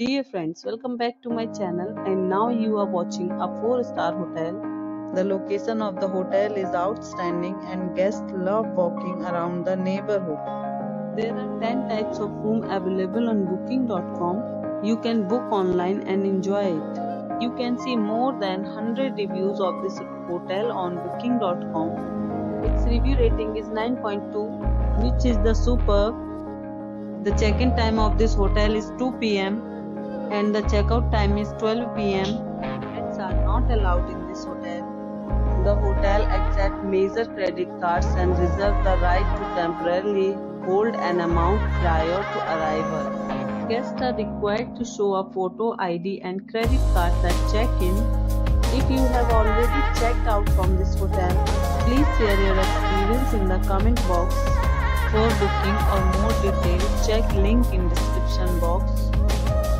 Dear friends, welcome back to my channel and now you are watching a 4 star hotel. The location of the hotel is outstanding and guests love walking around the neighborhood. There are 10 types of room available on booking.com. You can book online and enjoy it. You can see more than 100 reviews of this hotel on booking.com. Its review rating is 9.2 which is the superb. The check-in time of this hotel is 2 pm and the checkout time is 12 pm. Pets are not allowed in this hotel. The hotel accepts major credit cards and reserves the right to temporarily hold an amount prior to arrival. Guests are required to show a photo ID and credit cards at check-in. If you have already checked out from this hotel, please share your experience in the comment box. For booking or more details, check link in description box.